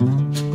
you